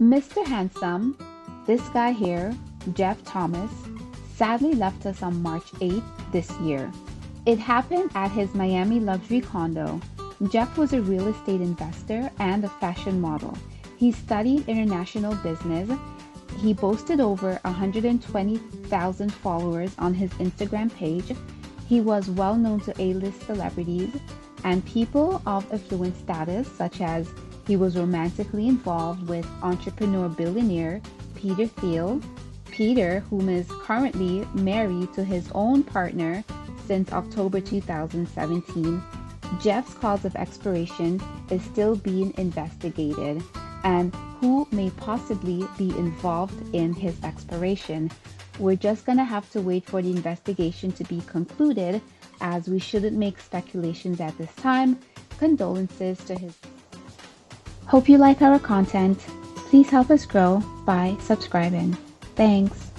Mr. Handsome, this guy here, Jeff Thomas, sadly left us on March 8th this year. It happened at his Miami luxury condo. Jeff was a real estate investor and a fashion model. He studied international business. He boasted over 120,000 followers on his Instagram page. He was well known to A-list celebrities and people of affluent status such as he was romantically involved with entrepreneur billionaire Peter Thiel. Peter, whom is currently married to his own partner since October 2017, Jeff's cause of expiration is still being investigated and who may possibly be involved in his expiration. We're just going to have to wait for the investigation to be concluded as we shouldn't make speculations at this time. Condolences to his Hope you like our content. Please help us grow by subscribing. Thanks.